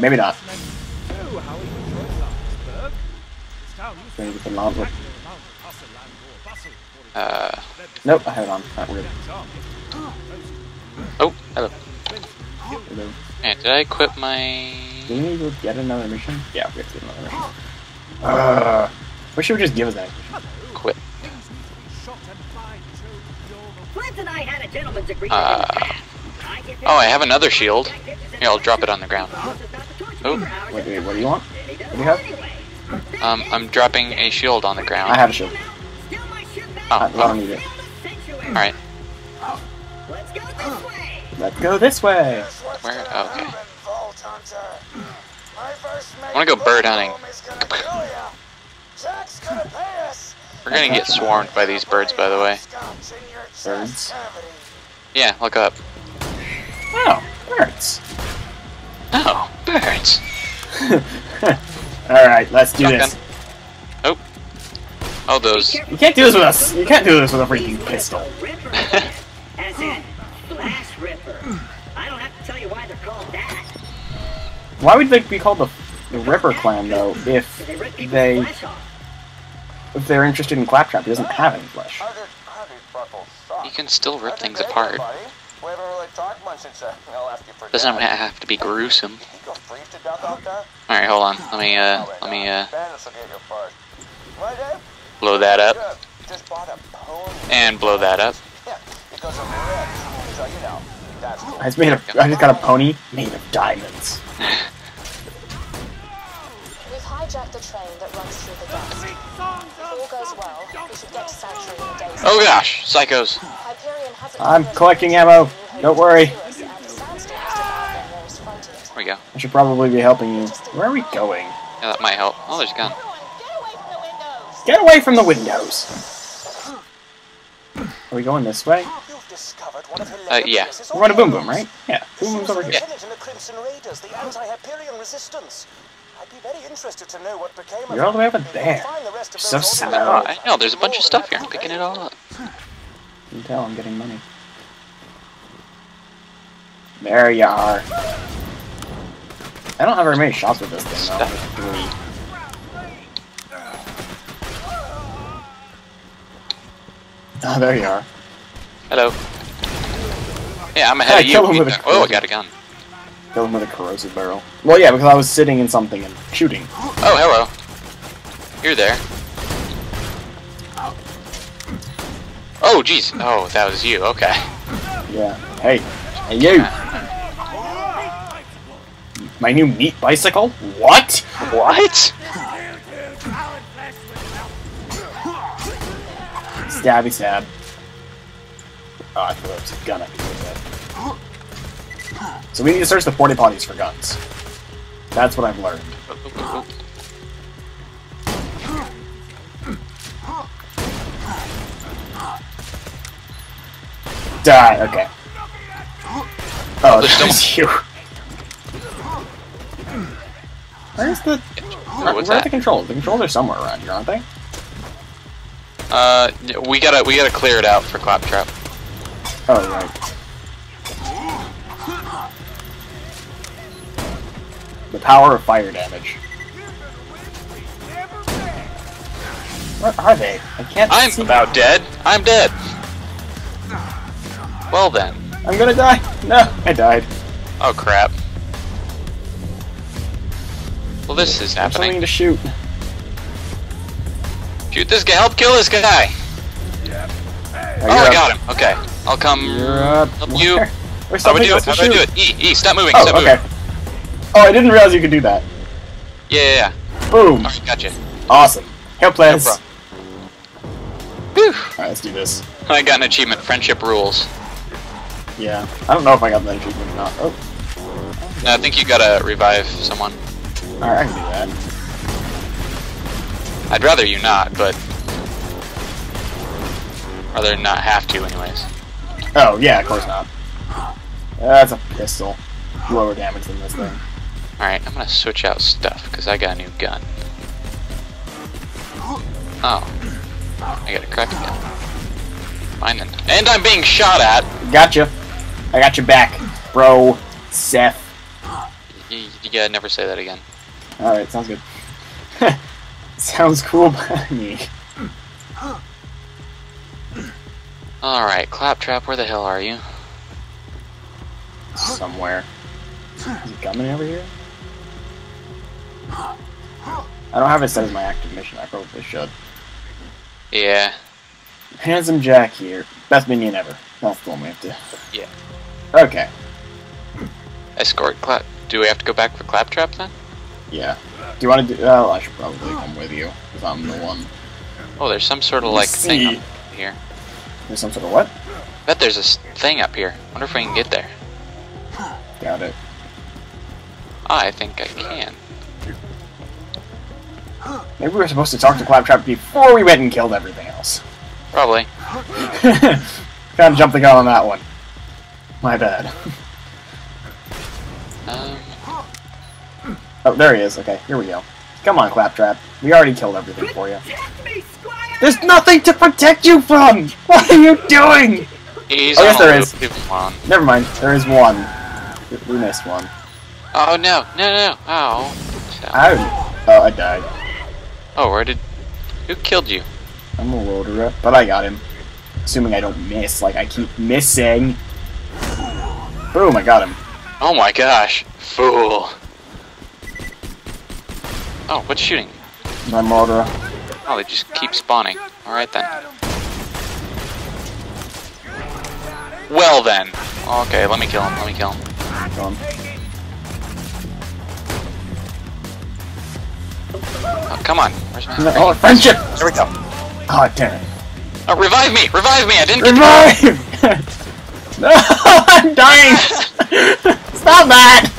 maybe not. So, how are you enjoying Landsberg? This town used to Maybe the mount- a spectacular amount of hustle and more bustle before it Uh, Nope, I have it on. Not weird. oh, hello. Hello. Man, did I equip my... Do we need to get another mission? Yeah, we have to get another mission. Uh, wish you would just give us that. Quit. shot and find showed your Flynt and I had a gentleman's agreement Uh, in the past. I give him Oh, I have another shield. back pictures Here, I'll drop it on the ground. Oh. hours Wait, wait, what do you want? What do you have? Um, I'm dropping a shield on the ground. I have a shield. Oh, I, don't need it. Steal the sanctuary. Alright, Let's go this way. Let's go this way. where? Oh, okay. I wanna go bird hunting. We're gonna get swarmed by these birds, by the way. Birds? Yeah, look up. Oh, birds. Oh, birds. All right, let's do Shotgun. this. Oh. Oh, those. You can't do this with us. You can't do this with a freaking pistol. As in, Flash Ripper. I don't have to tell you why they're called that. Why would they be called the, the Ripper Clan though? If They rip people's they flesh off. if they're interested in Claptrap, he doesn't have any flesh. You can still rip things apart. Doesn't have to be gruesome. Alright, hold on. Let me, uh, let me, uh, blow that up. And blow that up. I just made a. I just got a pony made of diamonds. We've hijacked the train that runs through the dust. If all goes well, we get to in Oh gosh, psychos. Hyperion hasn't I'm collecting ammo. New Hope Don't worry. to us, and the Sandstorm is divided their nearest frontier. There we go. I should probably be helping you. Where are we going? Yeah, that might help. Oh, there's a gun. Get away from the windows! Get away from the windows. Are we going this way? Uh, yeah. We're going to Boom Boom, right? Yeah. Boom Boom's over here. Yeah. Lieutenant in the Crimson Raiders, the anti-Hyperion resistance. I'd be very interested to know what became of You're all the way over them. If you there. find the rest of So those sad. Oh, I know, there's a bunch of stuff here. I'm picking it all up. You can tell I'm getting money. There you are. I don't have very many shots with this thing, though. Stuff. Three. Oh, there you are. Hello. Yeah, I'm ahead of kill him you. with a Oh, I got a gun. Kill him with a corrosive barrel. Well, yeah, because I was sitting in something and shooting. Oh, hello. You're there. Oh, jeez. Oh, that was you. Okay. Yeah. Hey. Hey, you! Uh, My new meat bicycle? What? What? Stabby stab. Oh, I thought it was a gun I could use that. So we need to search the porta potties for guns. That's what I've learned. Die. Okay. Oh, There's there's you. Where's the? Where, what's where are the controls? The controls are somewhere around here, aren't they? Uh, we gotta we gotta clear it out for claptrap. Oh, right. The power of fire damage. Where are they? I can't see. I'm about dead. I'm dead. Well then. I'm gonna die. No, I died. Oh crap. Well, this is There's something happening. to shoot. Shoot this guy. Help kill this guy. Oh, Oh, you're I got him. Okay. I'll come help you. Where? Where's How do I do it? How do I do it? E, E, stop moving. Oh, stop okay. moving. Oh, I didn't realize you could do that. Yeah, yeah, yeah. Boom. Alright, gotcha. Awesome. Help, No Les. problem. Whew. Alright, let's do this. I got an achievement. Friendship rules. Yeah. I don't know if I got that achievement or not. Oh, No, I think you gotta revive someone. Alright, I can do that. I'd rather you not, but rather not have to, anyways. Oh, yeah, of course not. That's a pistol. Lower damage than this thing. Alright, I'm gonna switch out stuff because I got a new gun. Oh, I got a crappy gun. Mine and, and I'm being shot at. Gotcha. I got your back, bro. Seth. You, you gotta never say that again. Alright, sounds good. sounds cool by me. Alright, Claptrap, where the hell are you? Somewhere. Is he coming over here? I don't have it set as my active mission. I probably should. Yeah. Handsome Jack here. Best minion ever. That's the one we have to. Yeah. Okay. Escort Clap. Do we have to go back for Claptrap then? Yeah. Do you want to do? Oh, I should probably come with you because I'm the one. Oh, there's some sort of like thing up here. There's some sort of what? Bet there's a s- thing up here. Wonder if we can get there. Got it. I think I can. Maybe we were supposed to talk to Claptrap before we went and killed everything else. Probably. kind of jumped the gun on that one. My bad. Um, Oh, there he is. Okay, here we go. Come on, Claptrap. We already killed everything for you. Protect me, Squire! There's nothing to protect you from! What are you doing? he's Oh, on yes, a there loop. is. Leave him alone. Never mind. There is one. We- We missed one. Oh no, no, no! Oh. Ow. Ow. Oh, I died. Oh, where did? Who killed you? I'm a loader, but I got him. Assuming I don't miss, like I keep missing. Boom, I got him. Oh my gosh, fool! Oh, what's shooting? My murderer. Oh, they just keep spawning. All right then. Well then. Okay, let me kill him. Let me kill him. Gone. Oh, come on. Where's my? Oh, friendship! There we go. Oh, damn it. Oh, revive me! Revive me! I didn't. Revive! no, I'm dying! Stop that!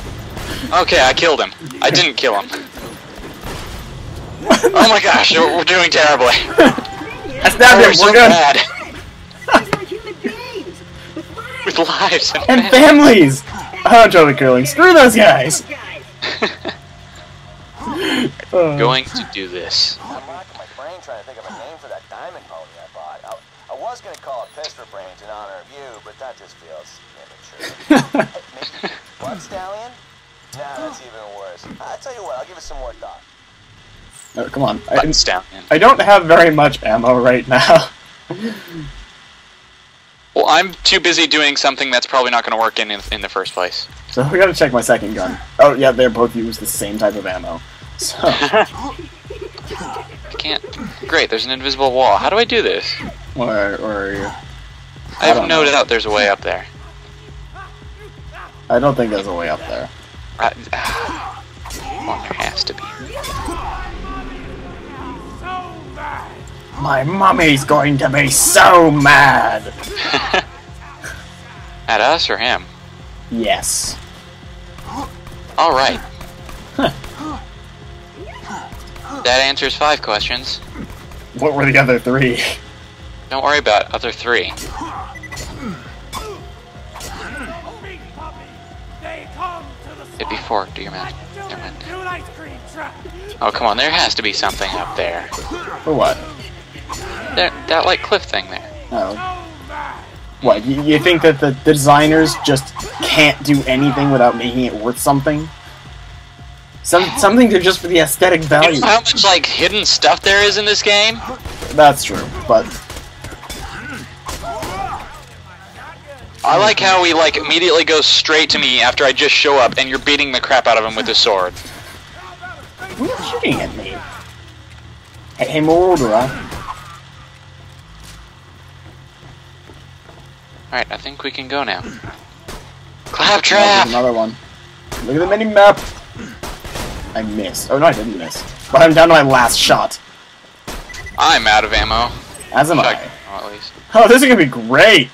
Okay, I killed him. I didn't kill him. Oh my gosh, we're we're doing terribly. I stabbed We're him, so we're good. bad. These human beings! With lives! And, And families! Oh, Joey Curling, screw those guys! Guys, Oh. Going to do this. I'm racking my brain trying to think of a name for that diamond pony I bought. I, I was going to call it Pistor Brains in honor of you, but that just feels immature. hey, maybe Blood Stallion? Nah, that's even worse. I'll tell you what, I'll give it some more thought. Oh, come on. I, down. man. I don't have very much ammo right now. Well, I'm too busy doing something that's probably not going to work in, in in the first place. So we gotta check my second gun. Oh, yeah, they both use the same type of ammo. So, I can't. Great, there's an invisible wall. How do I do this? where, where are you? I have don't no know. doubt there's a way up there. I don't think there's a way up there. I, well, there has to be. My mummy's going to be so mad! At us or him? Yes. All right. That answers five questions. What were the other three? Don't worry about other three. Hit before. Do your math. Oh come on, there has to be something up there. For what? There, that like cliff thing there. Oh. What, you, you think that the designers just can't do anything without making it worth something? Some, something to just for the aesthetic You value. know how much like hidden stuff there is in this game? That's true, but I like how he like immediately goes straight to me after I just show up and you're beating the crap out of him with his sword. who's shooting at me? Hey, hey Mordora. Alright, I think we can go now. Oh, there's Claptrap! another one. Look at the mini map. I missed. Oh no, I didn't miss. But I'm down to my last shot. I'm out of ammo. As am Check. I. Oh, at least. Oh, this is gonna be great.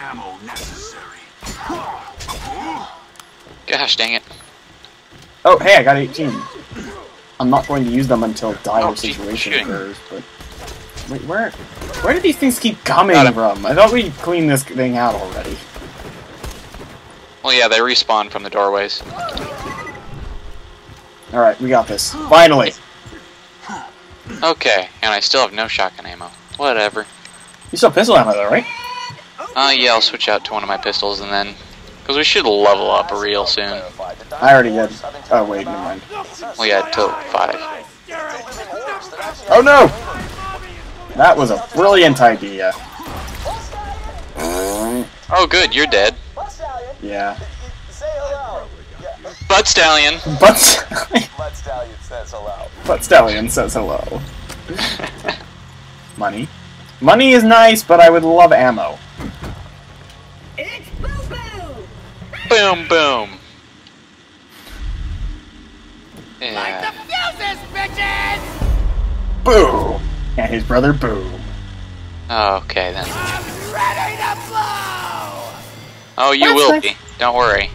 Ammo necessary. Gosh dang it. Oh, hey, I got 18. I'm not going to use them until dire Oh, situation occurs, but... Wait, where... Where do these things keep coming from? I thought we cleaned this thing out already. Well, yeah, they respawn from the doorways. Alright, we got this. Finally! Okay, and I still have no shotgun ammo. Whatever. You still have pistol ammo though, right? Uh, yeah, I'll switch out to one of my pistols and then Because we should level up real soon. I already did. Oh wait, never mind. We got till 5. Oh no! That was a brilliant idea. Oh good, you're dead. Blood Stallion, Yeah. say hello. Butt Stallion. But Blood Stallion says hello. but Stallion says hello. Money. Money is nice, but I would love ammo. It's Boo Boo! boom, boom. Yeah. Boo! And his brother Boo. Okay then. Oh, you That's will nice. be. Don't worry.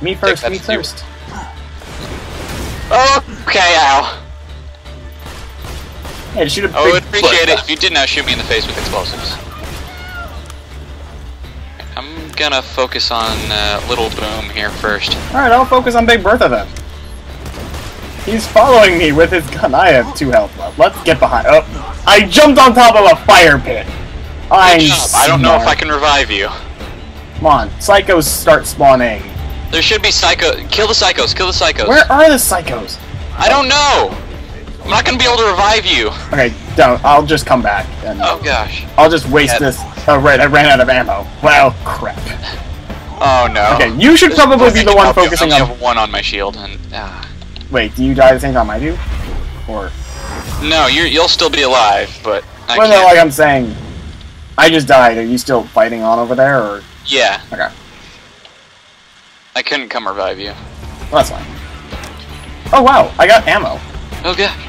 Me first, me you. first. Okay, ow. Yeah, just shoot a big I would appreciate it if you did not shoot me in the face with explosives. I'm gonna focus on uh, Little Boom here first. Alright, I'll focus on Big Bertha then. He's following me with his gun. I have two health left. Let's get behind. Oh, I jumped on top of a fire pit. I'm I don't know if I can revive you. Come on, psychos start spawning. There should be psycho. Kill the psychos. Kill the psychos. Where are the psychos? I don't know. I'm not gonna be able to revive you. Okay, don't. I'll just come back and Oh gosh. I'll just waste Yeah. this. Oh right, I ran out of ammo. Well, crap. Oh no. Okay, you should probably be the one focusing I on. only have one on my shield, and ah. Wait, do you die at the same time I do? Or no, you're, you'll still be alive, but I well, no, can't. like I'm saying, I just died. Are you still fighting on over there, or yeah, okay? I couldn't come revive you. Well, that's fine. Oh wow, I got ammo. Oh gosh.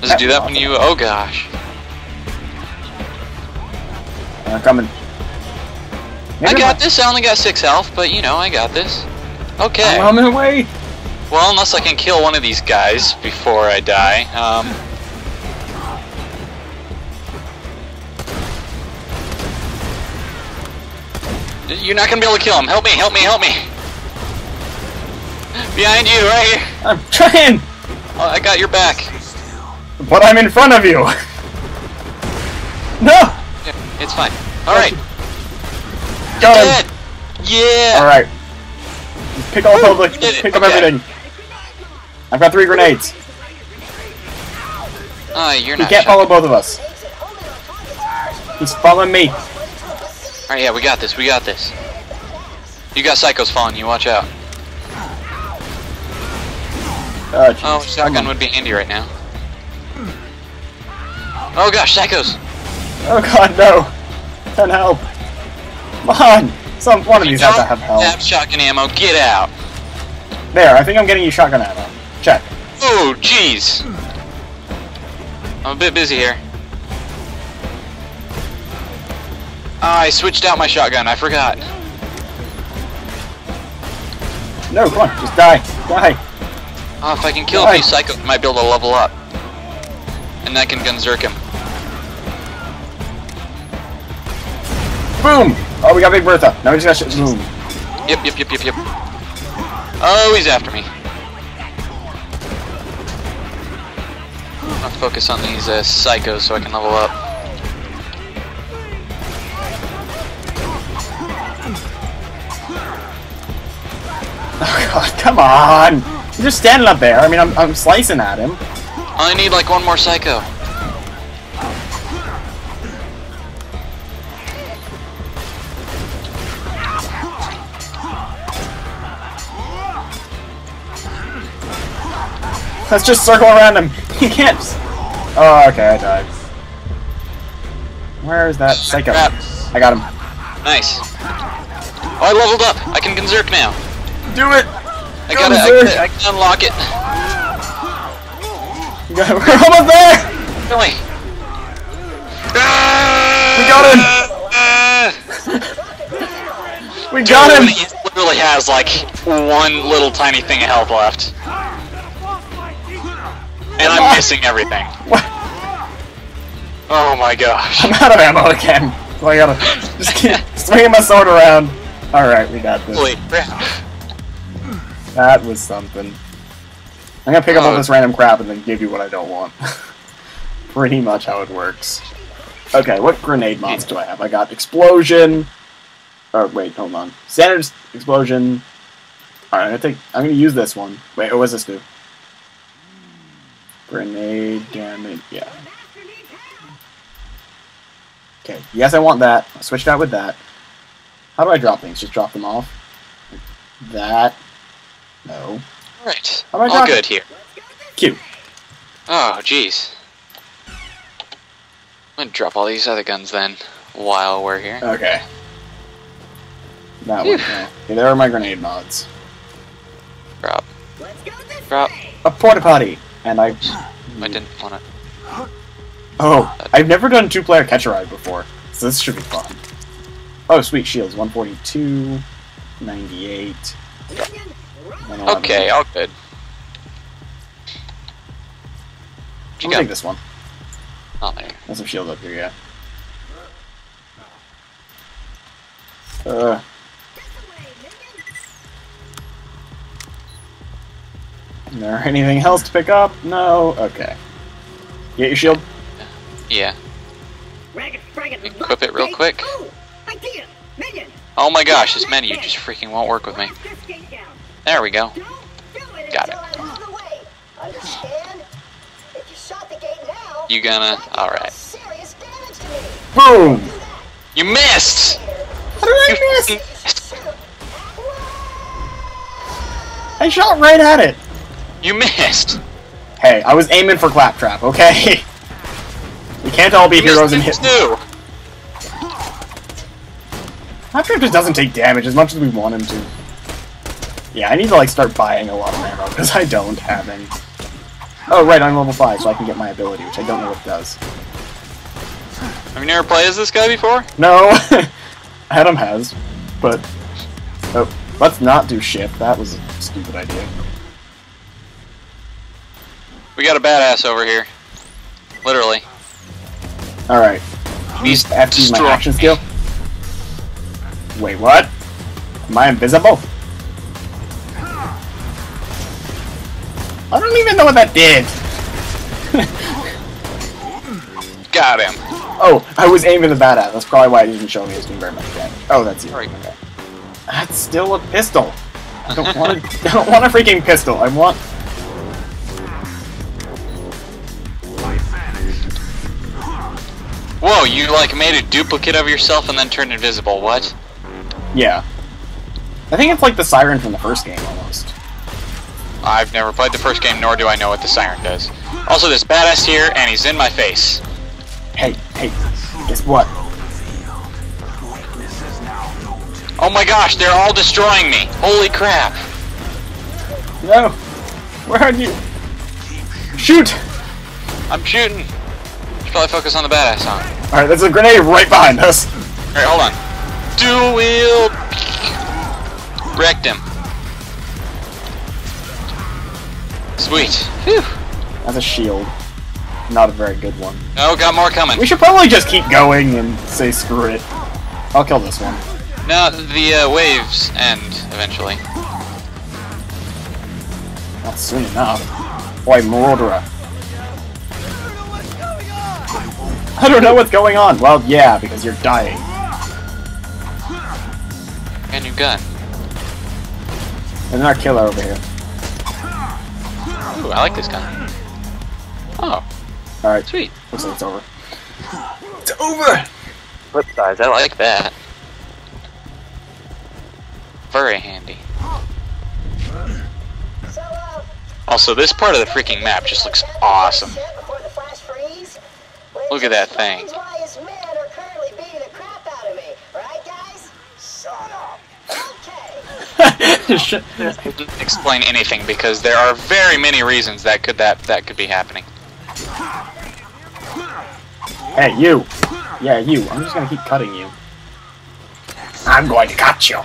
Does That it do that was when you? Oh gosh. I'm coming. I got this. I only got six health, but you know, I got this. Okay. I'm on my way. Well, unless I can kill one of these guys before I die. Um. You're not gonna be able to kill him. Help me! Help me! Help me! Behind you, right here. I'm trying, Oh, I got your back. but I'm in front of you. no. It's fine. All right. Got him. Dead. Yeah. All right. Pick up all pick up Okay. everything. I've got three grenades. Oh, you're He not. can't shot. follow both of us. He's following me. All right, yeah, we got this. We got this. You got psychos following you. Watch out. Ah, oh. Oh, shotgun would be handy right now. Oh gosh, psychos. Oh god, no. Can help. Come on. Some one of these has to have help. Have shotgun ammo. Get out. There, I think I'm getting you shotgun ammo. Check. Oh, jeez. I'm a bit busy here. I switched out my shotgun. I forgot. No, come on, just die. Die. Oh, if I can kill a Why? few psychos, I might be able to level up. And I can gunzerk him. Boom! Oh, we got Big Bertha. Now we just got shit. Boom. Yep, yep, yep, yep, yep. Oh, he's after me. I'll focus on these uh, psychos so I can level up. Oh god, come on! You're just standing up there. I mean, I'm, I'm slicing at him. I need like one more psycho. Let's just circle around him. He can't. Oh, okay, I died. Where is that psycho? I got him. Nice. Oh, I leveled up. I can gunzerk now. Do it! I gotta, I, I can unlock it. We got- We're almost there! Really? We got him! We got him! He literally has like one little tiny thing of health left. And I'm missing everything. What? Oh my gosh. I'm out of ammo again. So I gotta just keep swinging my sword around. Alright, we got this. Holy crap. That was something. I'm gonna pick up all Oh. this random crap and then give you what I don't want. Pretty much how it works. Okay, what grenade mods do I have? I got explosion, Oh wait, hold on. Standard explosion. Alright, I'm gonna take I'm gonna use this one. Wait, what does this do? Grenade damage yeah. Okay, yes I want that. I'll switch it out with that. How do I drop things? Just drop them off? That. No. Right. How do I All drop good it? here. Q. Oh, jeez. I'm gonna drop all these other guns then, while we're here. Okay. That one. yeah. Okay, there are my grenade mods. Drop. Let's go this Drop. A porta potty! And I I didn't wanna. Oh, I've never done two player catch a ride before, so this should be fun. Oh, sweet shields 142, 98. 111. Okay, all good. What I'll you take this one. Oh, there. There's some shields up here, yeah. Uh, is there anything else to pick up? No? Okay. Get your shield? Yeah. Equip it real quick. ooh, idea. Minion. Oh my gosh, this menu just freaking won't work with me. Lock this gate down. There we go. Don't Got it. I'm out of the way. You shot the gate now, You gonna? that could All cause right. Serious damage to me. Boom! You missed. How did I miss? You should. I shot right at it! You missed. Hey, I was aiming for Claptrap, okay? We can't all be You heroes and hit. too. Claptrap just doesn't take damage as much as we want him to. Yeah, I need to like start buying a lot of ammo because I don't have any. Oh right, I'm level five, so I can get my ability, which I don't know what it does. Have you never played as this guy before? No, Adam has, but oh, let's not do shift. That was a stupid idea. We got a badass over here. Literally. All right, He's I have to use my action skill. Wait, what? Am I invisible? I don't even know what that did. Got him. Oh, I was aiming the badass. That's probably why it didn't show me it was doing very much damage. Oh, that's you. Right. Okay. That's still a pistol. I don't want a, I don't want a freaking pistol. I want. Whoa, you like made a duplicate of yourself and then turned invisible. What? Yeah. I think it's like the siren from the first game almost. I've never played the first game, nor do I know what the siren does. Also, this badass here, and he's in my face. Hey, hey, guess what? Oh my gosh, they're all destroying me. Holy crap. No! Where are you? Shoot! I'm shooting. Probably focus on the badass, huh? Alright, there's a grenade right behind us. Alright, hold on. Dual wield. Wrecked him. Sweet. Phew. That's a shield. Not a very good one. Oh, got more coming. We should probably just keep going and say screw it. I'll kill this one. No, the uh, waves end eventually. Not soon enough. Boy, murderer. I don't know what's going on. Well, yeah, because you're dying. And new gun. There's our killer over here. Ooh, I like this gun. Oh, Alright, sweet. looks like it's over. It's over! Flip sides, I like that. Very handy. Also, this part of the freaking map just looks awesome. before the flash freeze, which Look at that thing. explains why his men are currently beating the crap out of me. Right, guys? Shut up. Okay. Shit. Doesn't explain anything because there are very many reasons that could that that could be happening. hey, you! Yeah, you. I'm just gonna keep cutting you. I'm going to cut you.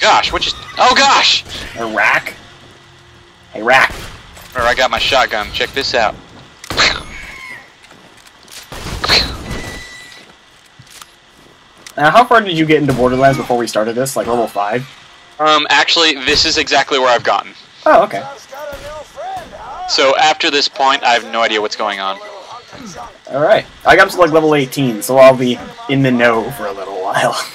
Gosh, what just? Oh gosh! Hey, Rack. Hey, Rack. Or I got my shotgun. Check this out. Now, how far did you get into Borderlands before we started this? Like level five? Um, actually, this is exactly where I've gotten. Oh, okay. So after this point, I have no idea what's going on. All right, I got to like level 18, so I'll be in the know for a little while.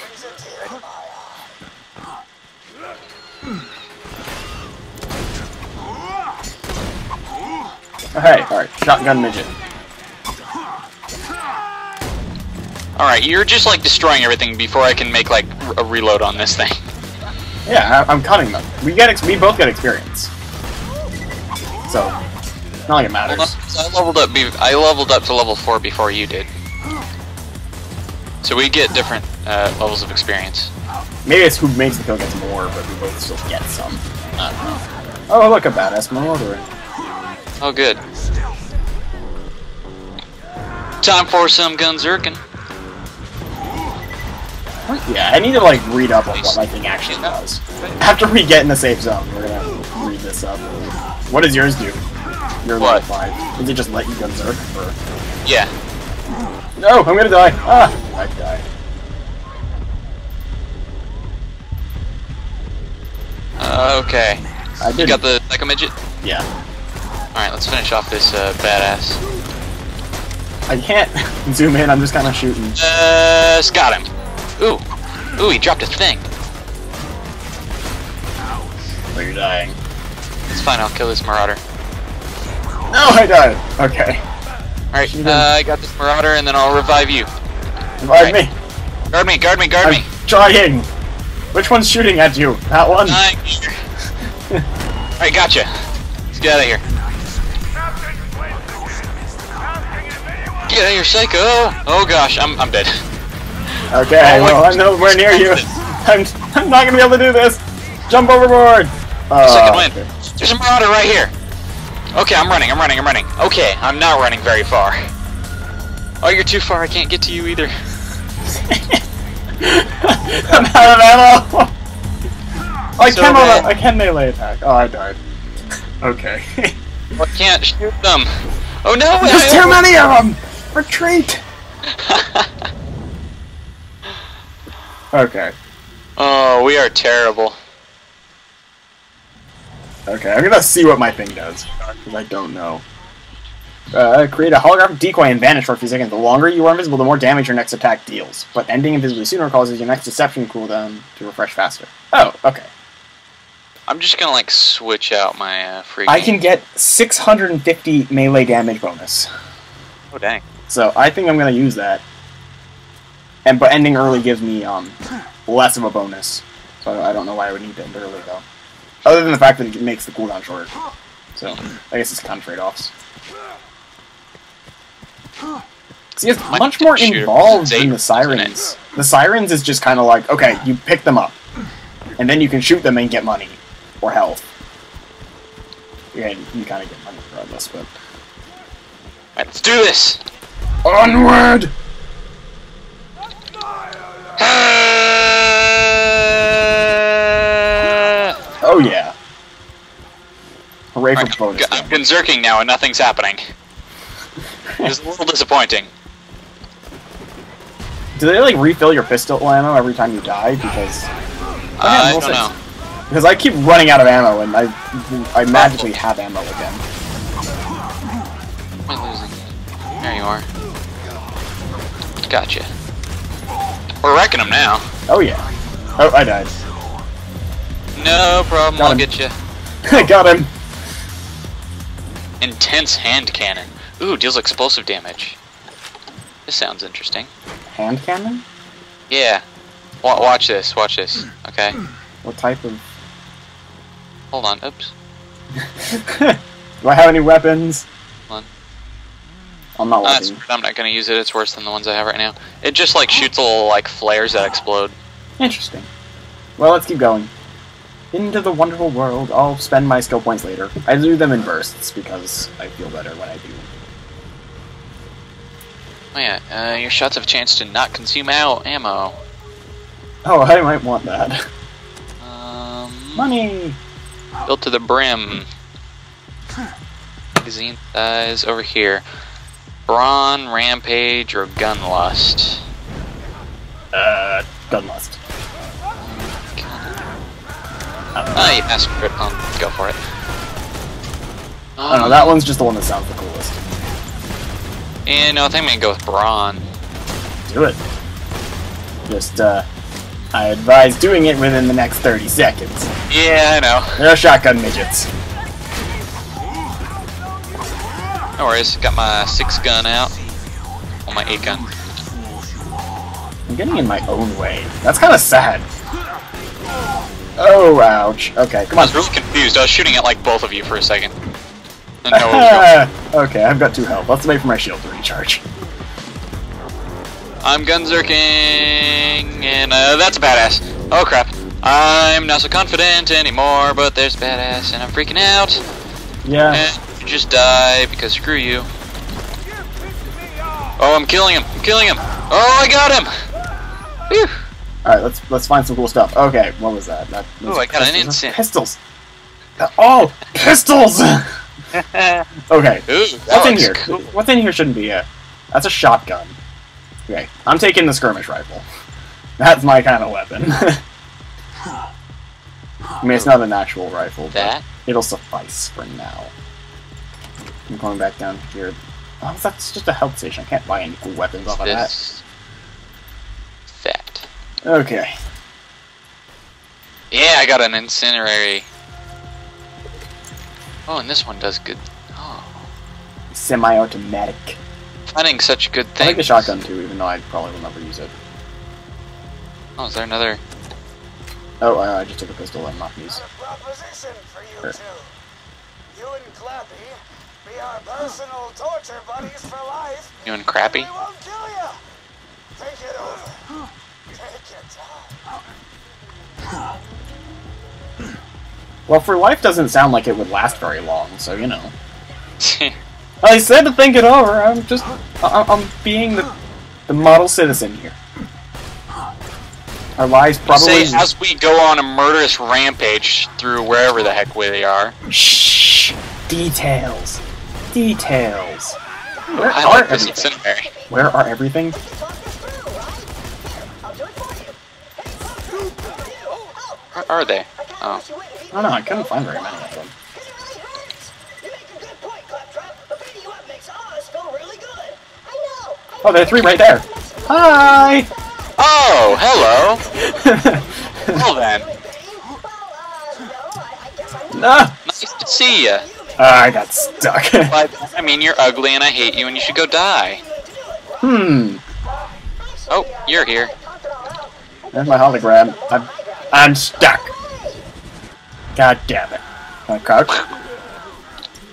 Alright, alright, shotgun midget. Alright, you're just like destroying everything before I can make like a reload on this thing. Yeah, I, I'm cutting them. We get ex we both get experience. So, not like it matters. 'cause I leveled up. Be- I leveled up to level four before you did. So we get different uh, levels of experience. Maybe it's who makes the kill gets more, but we both still get some. Oh, look, a badass Marauder. Oh, good. Time for some Gunzerkin. Yeah, I need to like read up on what my thing actually does. After we get in the safe zone, we're gonna read this up. What does yours do? Your level What? 5. Does it just let you Gunzerk? Or... Yeah. No, I'm gonna die! Ah! I died. Uh, okay. I You got the Psycho Midget? Yeah. Alright, let's finish off this uh, badass. I can't zoom in, I'm just kinda shooting. Just got him. Ooh. Ooh, he dropped a thing. Oh, you're dying. It's fine, I'll kill this Marauder. No, I died! Okay. Alright, uh. I got this Marauder and then I'll revive you. Revive Right. me! Guard me, guard me, guard I'm me. trying! Which one's shooting at you? That one? Alright, gotcha. Let's get out of here. Get out of here, Psycho! Oh gosh, I'm, I'm dead. Okay, Oh, well, wait. I'm nowhere near you. I'm, I'm not gonna be able to do this! Jump overboard! Uh, Second win. There's a Marauder right here. Okay, I'm running, I'm running, I'm running. Okay, I'm not running very far. Oh, you're too far, I can't get to you either. I'm out of ammo! I So can bad. I can melee attack. Oh, I died. Okay. I can't shoot them. Oh no! There's I too many of them! Retreat! Okay. oh, we are terrible. Okay, I'm gonna see what my thing does. Because I don't know. Uh, create a holographic decoy and vanish for a few seconds. The longer you are invisible, the more damage your next attack deals. But ending invisibly sooner causes your next deception cooldown to refresh faster. Oh, okay. I'm just gonna like switch out my uh, free. I can get 650 melee damage bonus. Oh dang. So I think I'm gonna use that. And but ending early gives me um less of a bonus. So I don't know why I would need to end early though. Other than the fact that it makes the cooldown shorter. So I guess it's kind of trade-offs. See, it's much more involved than the sirens. The sirens is just kind of like, okay, you pick them up, and then you can shoot them and get money or health. Yeah, you kind of get money regardless, but let's do this. onward. Oh yeah. Hooray for bonus. I'm. Gunzerking now and nothing's happening. It's a little disappointing. Do they like refill your pistol ammo every time you die? Because Uh, I don't know. because I keep running out of ammo and I I magically have ammo again. Am I losing? There you are. Gotcha. We're wrecking them now. Oh yeah. Oh, I died. No problem, Got I'll him. get you. I got him. Intense hand cannon. Ooh, deals explosive damage. This sounds interesting. Hand cannon? Yeah. Wa- watch this, watch this. Okay. What type of? Hold on, oops. Do I have any weapons? I'm not weapon. I'm not gonna use it, it's worse than the ones I have right now. It just like shoots little like flares that explode. Interesting. Well, let's keep going. Into the wonderful world. I'll spend my skill points later. I do them in bursts because I feel better when I do. Oh yeah, uh, your shots have a chance to not consume out ammo. Oh, I might want that. Um, Money! Built to the brim. Magazine size over here. Brawn, Rampage, or Gunlust. Uh, Gunlust. Ah, you asked for it. I'll go for it. I don't know, that one's just the one that sounds the coolest. Yeah, no, I think I'm gonna go with Brawn. Do it. Just, uh, I advise doing it within the next 30 seconds. Yeah, I know. They're shotgun midgets. No worries. Got my six gun out. Well, my eight gun. I'm getting in my own way. That's kind of sad. Oh, ouch. Okay, come on. I on. was really confused. I was shooting at like both of you for a second. Didn't know what was going okay, I've got two health. Let's wait for my shield to recharge. I'm gunzerking, and uh, that's a badass. Oh crap. I'm not so confident anymore, but there's badass, and I'm freaking out. Yeah. And just die because screw you. Oh, I'm killing him. I'm killing him. Oh, I got him. Phew. All right, let's let's find some cool stuff. Okay, what was that? that Ooh, I got an instant. Pistols. Oh, pistols. okay, Ooh, what's in here? cool. What's in here shouldn't be it. That's a shotgun. Okay, I'm taking the skirmish rifle. That's my kind of weapon. I mean, it's not an actual rifle, but That? it'll suffice for now. I'm going back down here. Oh, that's just a health station. I can't buy any cool weapons off of that. This. That. Okay. Yeah, I got an incinerary. Oh, and this one does good. Oh, Semi-automatic. finding such a good thing. I things. like the shotgun too, even though I probably will never use it. Oh, is there another? Oh, uh, I just took a pistol and not use. Got a proposition for you Sure. Two. You and be our personal torture buddies for life. You and Crappy? We won't kill you. Take it over. Take your time. Well, for life doesn't sound like it would last very long, so you know. I said to think it over. I'm just, I- I'm being the, the model citizen here. Our lives probably. Say as we go on a murderous rampage through wherever the heck we are. Shh. Details. Details. Where I are like everything? Where are everything? Talk this through, right? I'll do it for you. Hey, Pop, what do you? Where are they? Oh. wish you wouldn't beat I don't know. I couldn't find very many of them. 'cause it really hurts. You make a good point, Claptrap, but beating you up makes us feel really good. I know. I Oh, there are three right there. Hi. Oh, hello. Well then, uh, no, I, I guess I'm No. nice to see ya. Ah, I got stuck. I mean, you're ugly and I hate you, and you should go die. hmm. Oh, you're here. There's my hologram. I'm, I'm stuck. God damn it. I?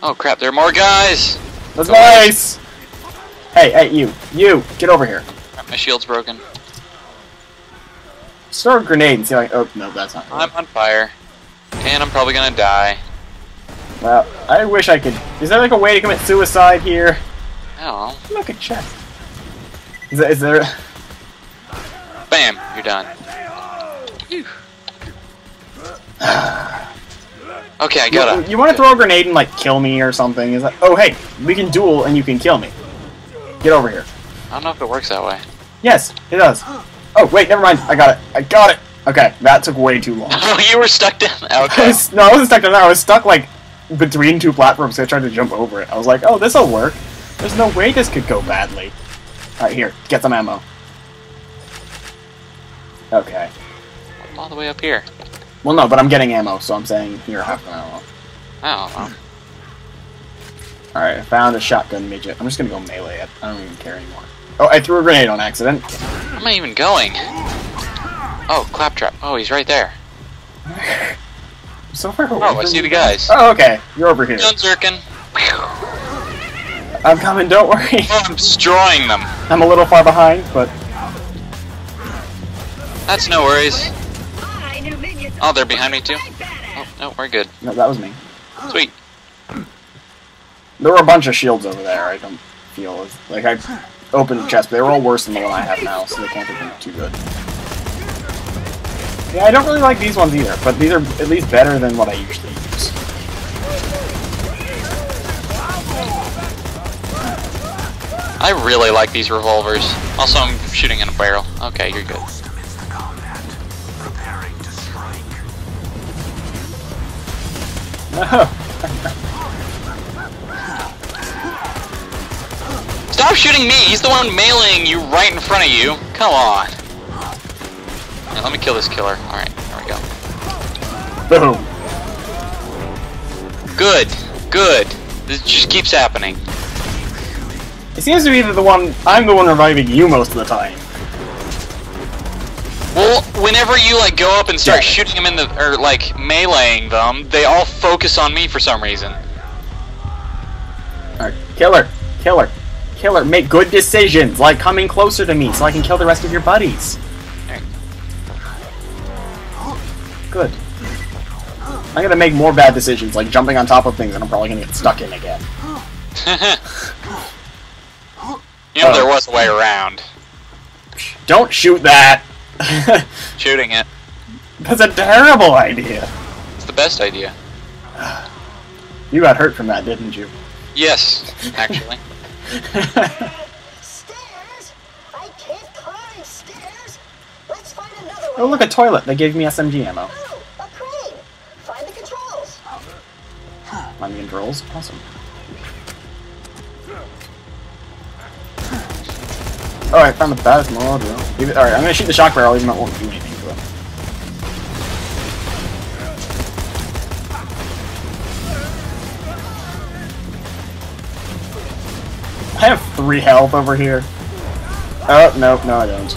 Oh crap, there are more guys. That's nice. Hey, hey, you, you, get over here. My shield's broken. Throw a grenade and see like. Oh no, that's not. I'm on fire, and I'm probably gonna die. Well, I wish I could. Is there like a way to commit suicide here? Oh, Look at chest. Is there? Is there bam, you're done. Okay, I gotta. you, you want to throw a grenade and like kill me or something? Is that? Oh hey, we can duel and you can kill me. Get over here. I don't know if it works that way. Yes, it does. Oh wait, never mind. I got it. I got it. Okay, that took way too long. Oh, you were stuck down. I Okay. was- no, I wasn't stuck down there. I was stuck like between two platforms. So I tried to jump over it. I was like, oh, this will work. There's no way this could go badly. All right, here, get some ammo. Okay. I'm All the way up here. Well, no, but I'm getting ammo, so I'm saying here, have some ammo. I don't know. All right, I found a shotgun midget. I'm just gonna go melee it. I don't even care anymore. Oh, I threw a grenade on accident. Where am I even going? Oh, claptrap. Oh, he's right there. So far away. Oh, I see the guys. Oh, okay. You're over here. I'm coming. Don't worry. Oh, I'm destroying them. I'm a little far behind, but That's no worries. Hi, new minions. Oh, they're behind me too. Oh, no, we're good. no, that was me. Sweet. There were a bunch of shields over there. I don't feel like I opened the chest, but they were all worse than the one I have now, so they can't have been too good. Yeah, I don't really like these ones either, but these are at least better than what I usually use. I really like these revolvers. Also, I'm shooting in a barrel. Okay, you're good. Stop shooting me! He's the one meleeing you right in front of you. Come on. Yeah, let me kill this killer. Alright, there we go. Boom. Good. Good. This just keeps happening. It seems to be that the one I'm the one reviving you most of the time. Well, whenever you like go up and start Yeah. shooting them in the or like meleeing them, they all focus on me for some reason. Alright, killer, killer, killer. Make good decisions, like coming closer to me so I can kill the rest of your buddies. Good. I'm gonna make more bad decisions, like jumping on top of things, and I'm probably gonna get stuck in again. You know Oh. there was a way around. Don't shoot that! Shooting it. That's a terrible idea. It's the best idea. You got hurt from that, didn't you? Yes, actually. oh, look, a toilet. They gave me SMG ammo. Oh. Find the controls. The controls. Awesome. Oh, I found the. Leave it- Alright, I'm gonna shoot the shock barrel even though it won't do anything to it. I have three health over here. Oh, no, no I don't.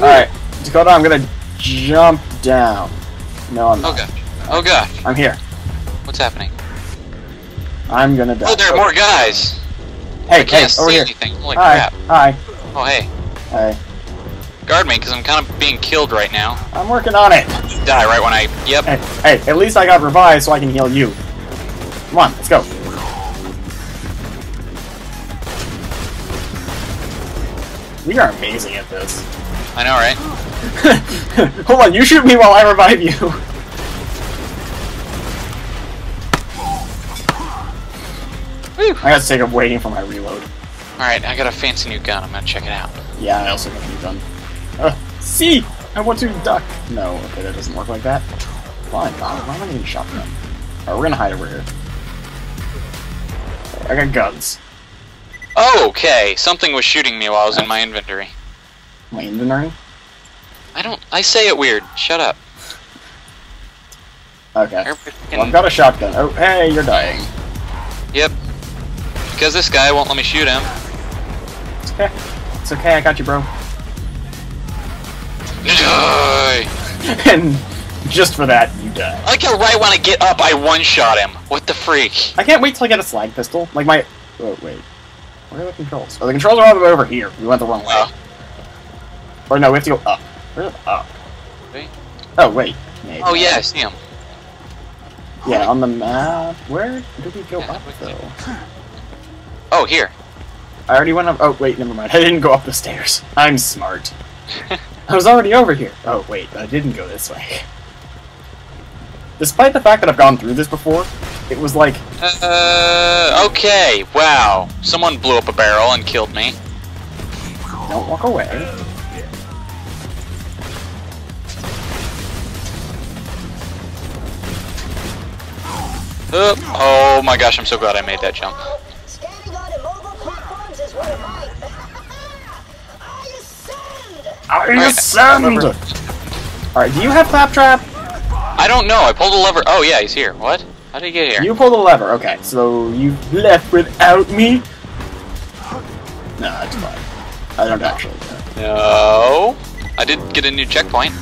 Alright, Dakota, I'm gonna jump down. No, I'm not. Oh gosh. Oh god. I'm here. What's happening? I'm gonna die. Oh, there are more guys. Hey, I hey, can't over see here. anything. Holy Hi, crap. hi, Oh hey. hi. Guard me, because I'm kind of being killed right now. I'm working on it. Die right when I. Yep. Hey, hey, at least I got revived so I can heal you. Come on, let's go. We are amazing at this. I know, right? Hold on, you shoot me while I revive you. Whew. I got sick of waiting for my reload. Alright, I got a fancy new gun. I'm gonna check it out. Yeah, I also got a new gun. Uh, see! I want to duck. No, okay, that doesn't work like that. Why why am I getting shotgun? Alright, we're gonna hide over here. I got guns. Oh, okay. Something was shooting me while I was in my inventory. My inventory? I don't. I say it weird. Shut up. Okay. Well, I've got a shotgun. Oh, hey, you're dying. Yep. Because this guy won't let me shoot him. It's okay. It's okay, I got you, bro. Die! and just for that, you die. I like how right when I get up, I one-shot him. What the freak? I can't wait till I get a slag pistol. Like my... Oh, wait. Where are the controls? Oh, the controls are all the way over here. We went the wrong way. Oh. Or no, we have to go up. Up? Wait. Oh, wait. Maybe. Oh yeah, I see him. Yeah, on the map. Where do we go Yeah, up, we though? Oh, here. I already went up. Oh, wait, never mind. I didn't go up the stairs. I'm smart. I was already over here. Oh, wait, I didn't go this way. Despite the fact that I've gone through this before, it was like, Uh, okay. Wow. Someone blew up a barrel and killed me. don't walk away. Oh my gosh, I'm so glad I made that jump. Standing on immobile platforms is one of mine. I ascend. I Alright, ascend! Alright, do you have Claptrap? I don't know. I pulled a lever. Oh yeah, he's here. What? How did he get here? You pulled the lever. Okay, so you left without me? No, that's fine. I don't actually. No. I did get a new checkpoint.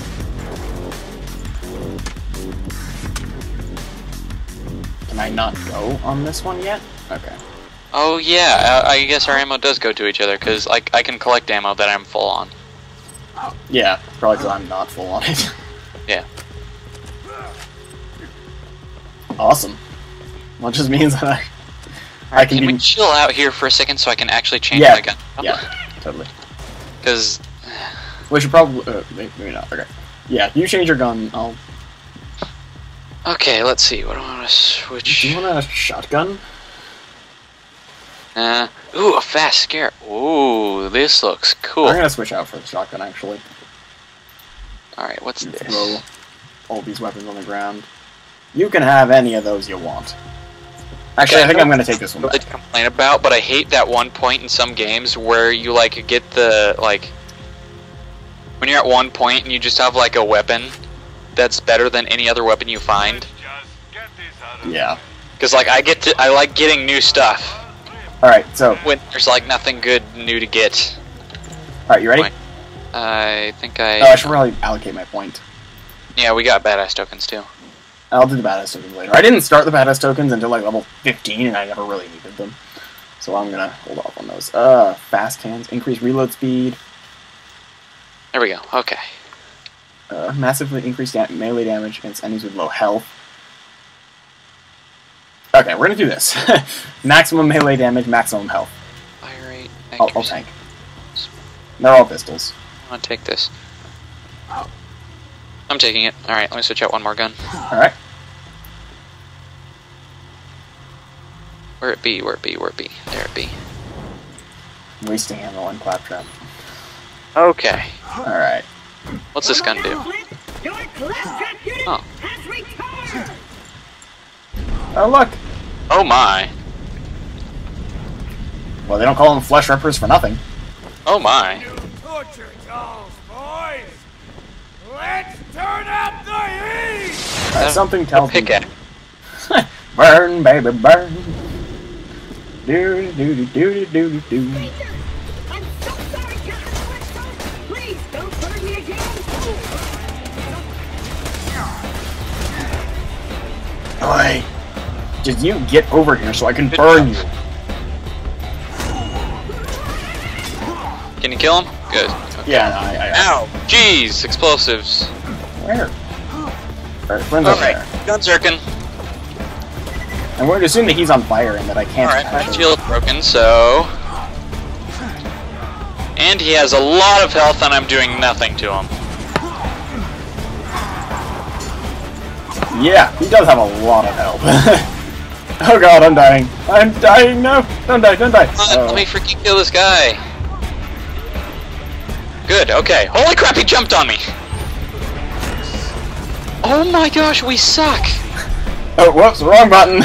I not go on this one yet? Okay. Oh yeah. I, I guess our ammo does go to each other because like I can collect ammo that I'm full on. Yeah, probably because I'm not full on it. Yeah. awesome. Well, it just means that I, I can, can be. we chill out here for a second so I can actually change Yeah, my gun? Yeah, totally. Because We should probably. Uh, maybe, maybe not. Okay. Yeah, you change your gun. I'll. Okay, let's see. What do I want to Do switch? you want a shotgun? Uh, ooh, a fast scare. Ooh, this looks cool. I'm gonna switch out for the shotgun actually. All right, what's And this? throw all these weapons on the ground. You can have any of those you want. Actually, I think I'm gonna take this one back. complain about, but I hate that one point in some games where you like get the like when you're at one point and you just have like a weapon that's better than any other weapon you find. Yeah. Because like I get to, I like getting new stuff. Alright, so, when there's like nothing good new to get. alright, you ready? I think I. Oh, I should probably allocate my point. Yeah, we got badass tokens too. I'll do the badass tokens later. I didn't start the badass tokens until like level 15, and I never really needed them. So I'm gonna hold off on those. Uh, fast hands, increase reload speed, There we go. Okay. Uh, massively increased da- melee damage against enemies with low health. Okay, we're gonna do this. maximum melee damage, maximum health. Fire rate. I'll, I'll tank. They're all pistols. I'm gonna take this. I'm taking it. All right, let me switch out one more gun. Alright. Where it be? Where it be? Where it be? There it be. Wasting ammo on claptrap. Okay. Alright. What's this gun do? Oh. Oh, look! Oh my. Well, they don't call them flesh rippers for nothing. Oh my. Torture dolls, boys! Let's turn up the heat! Uh, something tells me. Pickaxe. burn, baby, burn. Do do do do do do Oi! Just you get over here so I can burn you. Can you kill him? Good. Okay. Yeah, no, I, I, Ow! Jeez! Explosives. Where? Alright, friends over Alright, there. Gunzerkin. And we're assuming that he's on fire and that I can't. Alright, my actually- shield's broken, so. And he has a lot of health, and I'm doing nothing to him. Yeah, he does have a lot of help. oh god, I'm dying. I'm dying. No, don't die, don't die. Uh, Oh. Let me freaking kill this guy. Good, okay. Holy crap, he jumped on me! Oh my gosh, we suck! Oh, whoops, wrong button.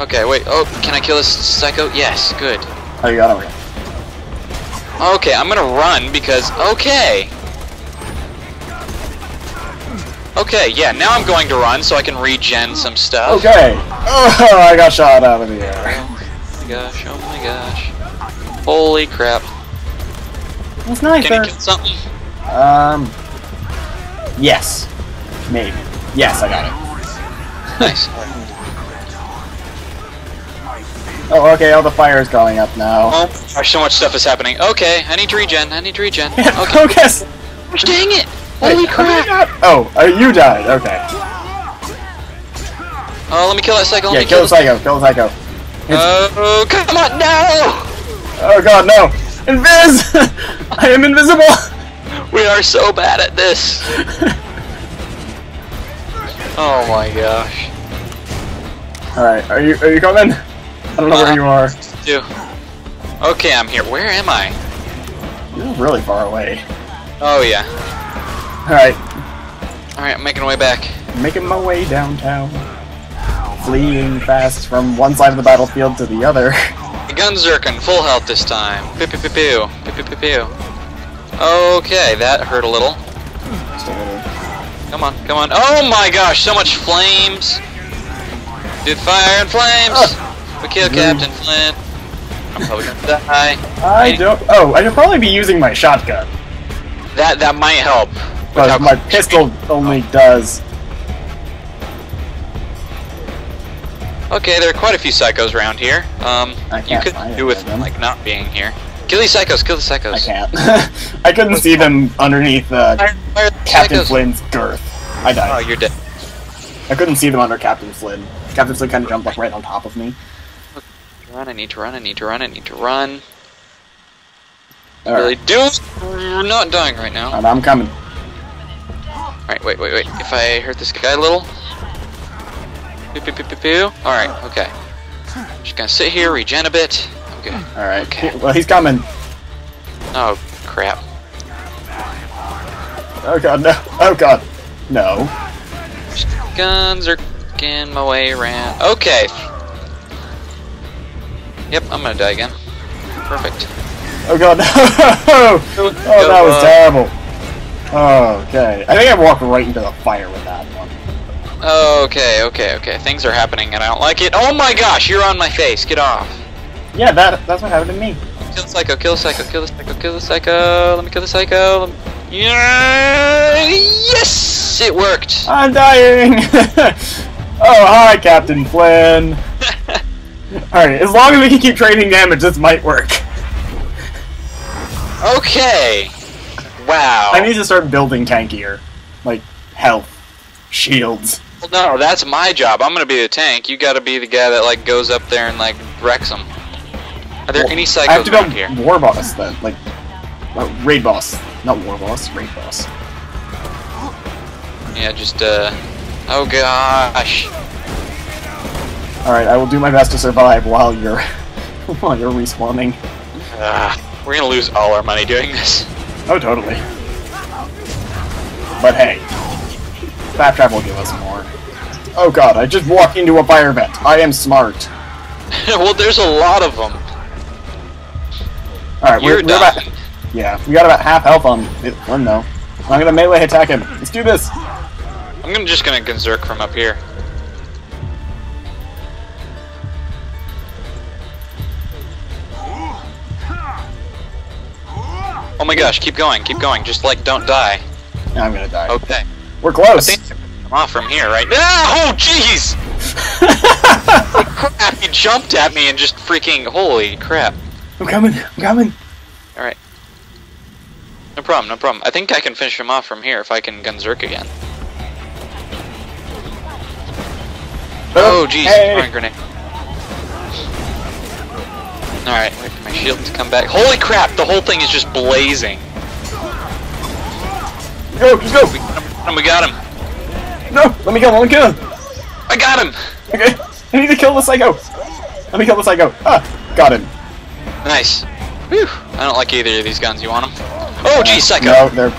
Okay, wait, oh, can I kill this psycho? Yes, good. Oh, you got here. Okay, I'm gonna run because, okay! Okay, yeah, now I'm going to run so I can regen some stuff. Okay. Oh, I got shot out of the air. Oh my gosh, oh my gosh. Holy crap. That's nice. Can you kill something? Um. Yes. Maybe. Yes, I got it. Nice. Oh, okay. All the fire is going up now. Oh my gosh, so much stuff is happening. Okay, I need to regen, I need to regen. Okay. Focus. Dang it! Holy crap! Oh, uh, you died. Okay. Oh, let me kill that psycho, let Yeah, me kill the psycho. Kill the psycho. Oh, come on, no! Oh god, no! Invis! I am invisible! We are so bad at this. Oh my gosh. Alright, are you are you coming? I don't know where you are. Dude. Okay, I'm here. Where am I? You're really far away. Oh yeah. Alright, Alright, I'm making my way back. making my way downtown. Fleeing fast from one side of the battlefield to the other. Gunzerkin, full health this time. Pew pew pew pew. Pew pew pew pew. Okay, that hurt a little. Just a little. Come on, come on. Oh my gosh, so much flames! Dude, fire and flames! Ah. We kill Rude. Captain Flynt. I'm probably gonna die. I don't. Oh, I should probably be using my shotgun. That that might help. But my pistol only does. Okay, there are quite a few psychos around here. Um, you could do with them. like not being here. Kill these psychos. Kill the psychos. I can't. I couldn't see them underneath uh, Fire, fire the Captain psychos. Flynt's girth. I died. Oh, you're dead. I couldn't see them under Captain Flynt. Captain Flynn kind of jumped like right on top of me. Run! I need to run. I need to run. I need to run. All Really right, do. We're not dying right now. and I'm coming. All right, wait, wait, wait. If I hurt this guy a little. Pew, pew, pew, pew, pew. All right, okay. Just gonna sit here, regen a bit. I'm good. All right. Okay. Well, he's coming. Oh crap. Oh god, no. Oh god, no. Guns are getting my way around. Okay. Yep, I'm gonna die again. Perfect. Oh god, no. Oh, that was terrible. Okay. I think I walked right into the fire with that one. Okay, okay, okay. Things are happening and I don't like it. Oh my gosh, you're on my face. Get off. Yeah, that that's what happened to me. Kill the psycho, kill the psycho, kill the psycho, kill the psycho. Let me kill the psycho. Yeah, yes, it worked. I'm dying. oh, hi, Captain Flynt. All right, as long as we can keep trading damage, this might work. Okay. Wow. I need to start building tankier, like health, shields. Well, no, that's my job. I'm gonna be the tank. You gotta be the guy that like goes up there and like wrecks them. Are there Well, any I have psychos to build here? war boss then, like uh, raid boss, not war boss, raid boss. Yeah, just uh. Oh gosh. All right, I will do my best to survive while you're while you're respawning. Ah, we're gonna lose all our money doing this. Oh, totally. But hey, fast travel will give us more. Oh god, I just walked into a fire vent. I am smart. well, there's a lot of them. Alright, we're, we're about, done. yeah, we got about half health on one though. I'm gonna melee attack him. Let's do this. I'm gonna just gonna Gunzerk from up here. Oh my gosh, keep going, keep going. Just like don't die. Now I'm gonna die. Okay. We're I close. think come off from here, right? Ah, oh jeez! crap, he jumped at me and just freaking holy crap. I'm coming. I'm coming. Alright. No problem, no problem. I think I can finish him off from here if I can Gunzerk again. Oh jeez, Hey. grenade. Alright, wait for my shield to come back. Holy crap, the whole thing is just blazing. Go, just go. We got him, and we got him. No, let me kill him. Let me kill him. I got him! Okay, I need to kill the psycho. Let me kill the psycho. Ah, got him. Nice. Whew. I don't like either of these guns. You want them? Oh geez, psycho! No, they're.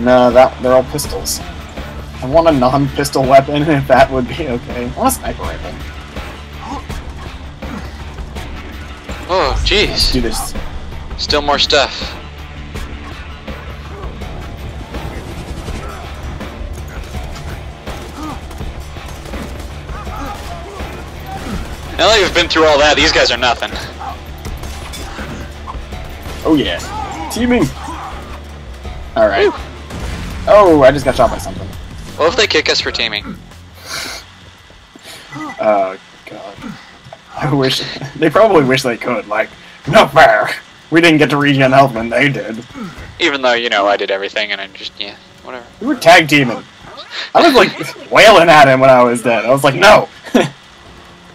No, that they're all pistols. I want a non-pistol weapon if that would be okay. I want a sniper rifle. Oh jeez. do this. Still more stuff. Now that you've been through all that, these guys are nothing. Oh yeah, teaming. All right. Oh, I just got shot by something. What if they kick us for teaming? Oh god. I wish they probably wish they could. Like, not fair. We didn't get to regen health when they did. Even though, you know, I did everything and I just, yeah, whatever. We were tag teaming. I was like wailing at him when I was dead. I was like, no.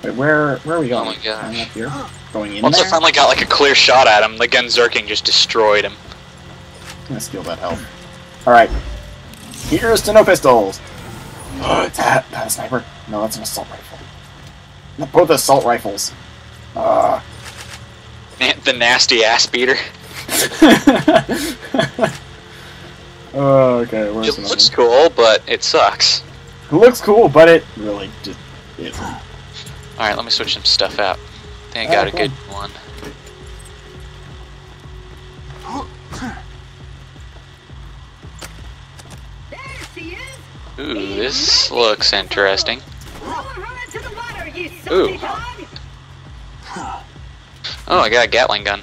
Wait, where where are we going? Oh my gosh. Going up here? Going in Once there? I finally got like a clear shot at him, the Gunzerking just destroyed him. I'm gonna steal that health. Alright. Here's to no pistols! Oh, it's that, that a sniper? No, that's an assault rifle. No, Both assault rifles. Uh, the nasty ass beater. oh, okay, where's It another looks one? cool, but it sucks. It looks cool, but it really just isn't. Alright, let me switch some stuff out. I think I got a good one. There she is. Ooh, this looks interesting. Ooh. Oh, I got a Gatling gun.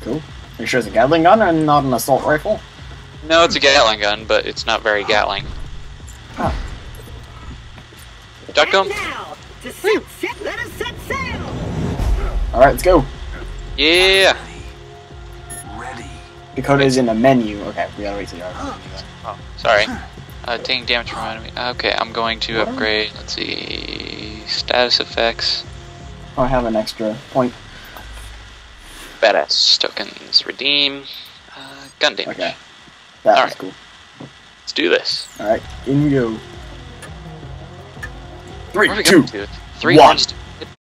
Cool. Are you sure it's a Gatling gun and not an assault rifle? No, it's a Gatling gun, but it's not very Gatling. Oh. Duck And him? now, to set, set, let us set sail. Alright, let's go. Yeah! Ready. Dakota is in the menu. Okay, we gotta wait till you're out of the menu. Oh, sorry. Uh, taking damage from enemy. Okay, I'm going to upgrade. Let's see. Status effects. Oh, I have an extra point. Badass tokens. Redeem. Uh, gun damage. Okay. That was Alright. cool. Let's do this. Alright, in we go. Three, two? Three one.